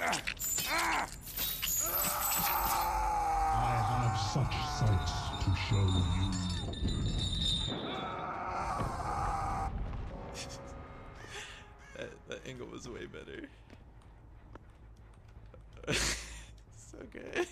I have such sights to show you. That, that angle was way better. so good.